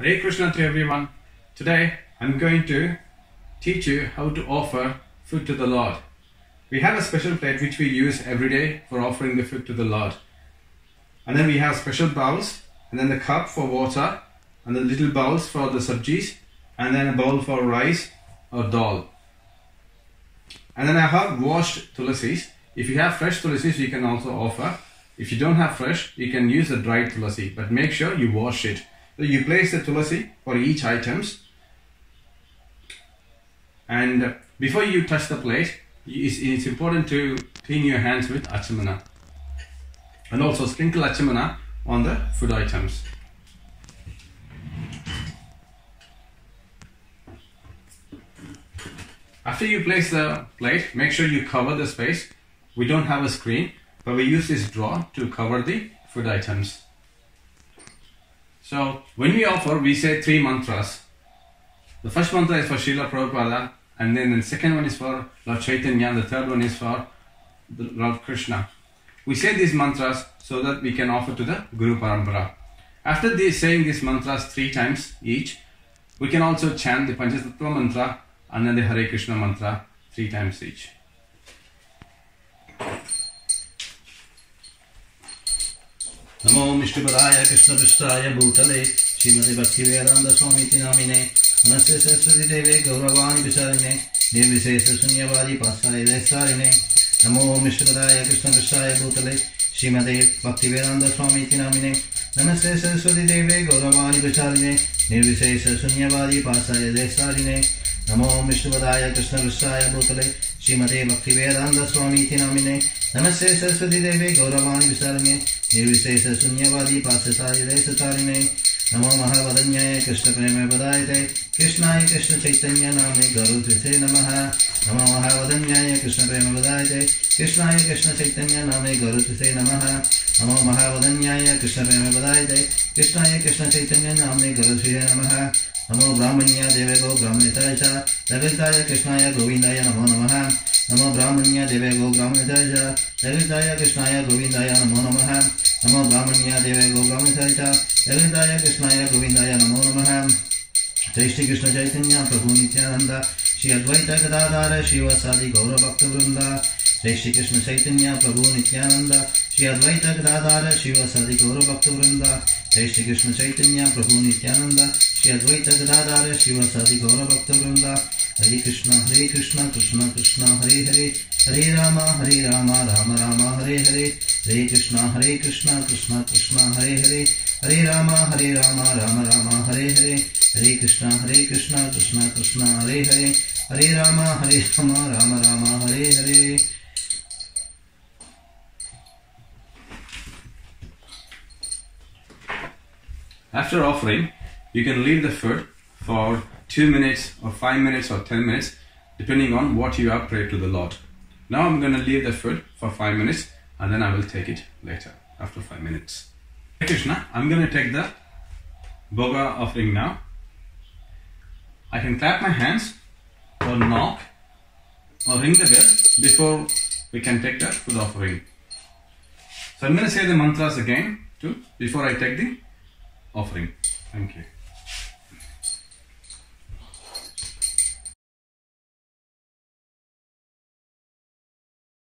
Hare Krishna to everyone. Today I'm going to teach you how to offer food to the Lord. We have a special plate which we use every day for offering the food to the Lord. And then we have special bowls, and then the cup for water, and the little bowls for the sabjis, and then a bowl for rice or dal. And then I have washed tulasis. If you have fresh tulasis, you can also offer. If you don't have fresh, you can use the dried tulasi, but make sure you wash it. So you place the tulasi for each items, and before you touch the plate, it's, it's important to clean your hands with achamana, and also sprinkle achamana on the food items. After you place the plate, make sure you cover the space. We don't have a screen, but we use this drawer to cover the food items. So when we offer, we say three mantras. The first mantra is for Srila Prabhupada, and then the second one is for Lord Chaitanya, and the third one is for Lord Krishna. We say these mantras so that we can offer to the Guru Parampara. After this, saying these mantras three times each, we can also chant the Panchatattva mantra and then the Hare Krishna mantra three times each. नमो विष्णुपदाय, कृष्णपृष्ठाय, भूतले श्रीमते भक्तिवेदान्तस्वामीति नामिने नमस्ते सरस्वतीदेवे, गौरवाणि विचारिणे, निर्विशेषशून्यवादि पाशाय देशारिणे नमो विष्णुपदाय, कृष्णपृष्ठाय, भूतले श्रीमते भक्तिवेदान्तस्वामीति नामिने नमस्ते सरस्वतीदेवे, गौरवाणि विचारिणे, निर्विशेषशून्यवादि पाशाय देशारिणे नमो विष्णुपदाय, कृष्णपृष्ठाय, भूतले श्रीमते भक्तिवेदान्तस्वामीति नामिने नमस्ते सरस्वतीदेवे, गौरवाणि विचारिणे निर्विशेष शून्यवादी पाशसारिणे सुतारिणे नमो महावदन्याय कृष्ण प्रेम पदायते कृष्णाय कृष्ण चैतन्य नामे गरुत्रिसे नमः। नमो महावदन्याय कृष्ण प्रेम पदायते कृष्णाय कृष्ण चैतन्य नामे गरुत्रिसे नमः। नमो महावदन्याय कृष्ण प्रेम पदायते कृष्णाय कृष्ण चैतन्य नामे गरुत्रिसे नमः। नमो ब्राह्मण्य देवे गो ब्राह्मणिताय च। ललिताय कृष्णाय गोविन्दाय नमो नमः। नमो ब्राह्मण्य देवे गो ब्राह्मणिताय च। ललिताय कृष्णाय गोविन्दाय नमो नमः। नमो ब्राह्मण्य देवे गो ब्राह्मणिताय च। ललिताय कृष्णाय गोविन्दाय नमो नमः। जय श्री कृष्ण चैतन्य प्रभु नित्यानंद श्री अद्वैत गदाधार वृंदा जय श्री कृष्ण चैतन्य प्रभु नित्यानंद श्री अद्वैत गदाधार वृंदा जय श्री कृष्ण चैतन्य प्रभु नित्यानंद श्री अद्वैत गदाधार वृंदा हरे कृष्ण हरे कृष्ण कृष्ण कृष्ण, हरे हरे। हरे राम हरे राम राम राम, हरे हरे। हरे कृष्ण हरे कृष्ण कृष्ण कृष्ण हरे हरे हरे राम हरे राम राम राम हरे हरे हरे कृष्ण हरे कृष्ण कृष्ण कृष्ण हरे हरे हरे राम हरे Ram Ram Ram Hare Hare After offering, you can leave the food for 2 minutes or 5 minutes or 10 minutes depending on what you have prayed to the Lord. Now I'm going to leave the food for 5 minutes and then I will take it later after 5 minutes. Krishna, I'm going to take the Bhoga offering now. I can clap my hands or knock or ring the bell before we can take the food offering. So I'm going to say the mantras again too before I take the offering. Thank you.